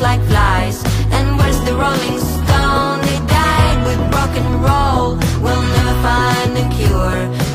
like flies. And where's the Rolling Stone? They died with rock and roll. We'll never find a cure.